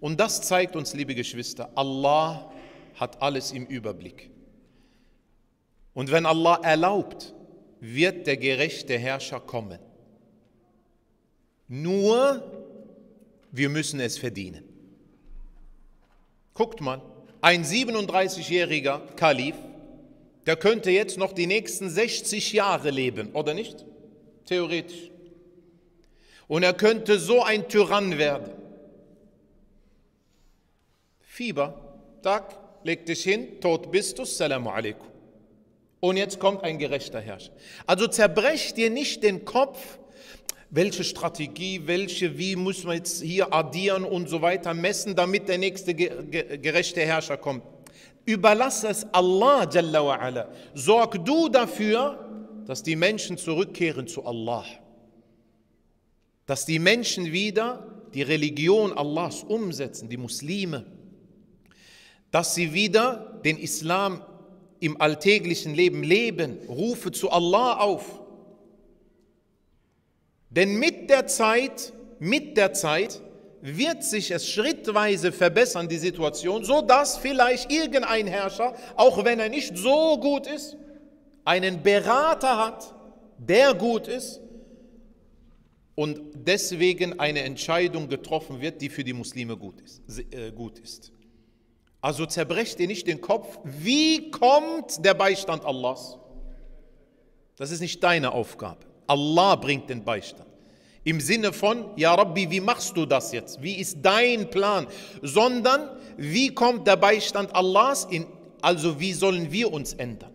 Und das zeigt uns, liebe Geschwister, Allah hat alles im Überblick. Und wenn Allah erlaubt, wird der gerechte Herrscher kommen. Nur wir müssen es verdienen. Guckt mal, ein 37-jähriger Kalif, der könnte jetzt noch die nächsten 60 Jahre leben, oder nicht? Theoretisch. Und er könnte so ein Tyrann werden. Fieber, Tag, leg dich hin, tot bist du, Salamu alaikum. Und jetzt kommt ein gerechter Herrscher. Also zerbrech dir nicht den Kopf, welche Strategie, welche, wie muss man jetzt hier addieren und so weiter messen, damit der nächste gerechte Herrscher kommt. Überlass es Allah Jalla wa ala. Sorg du dafür, dass die Menschen zurückkehren zu Allah. Dass die Menschen wieder die Religion Allahs umsetzen, die Muslime. Dass sie wieder den Islam im alltäglichen Leben leben. Rufe zu Allah auf. Denn mit der Zeit, mit der Zeit wird sich es schrittweise verbessern, die Situation, so dass vielleicht irgendein Herrscher, auch wenn er nicht so gut ist, einen Berater hat, der gut ist und deswegen eine Entscheidung getroffen wird, die für die Muslime gut ist. Äh, gut ist. Also zerbrecht ihr nicht den Kopf, wie kommt der Beistand Allahs? Das ist nicht deine Aufgabe. Allah bringt den Beistand. Im Sinne von, ja Rabbi, wie machst du das jetzt? Wie ist dein Plan? Sondern, wie kommt der Beistand Allahs in, also wie sollen wir uns ändern?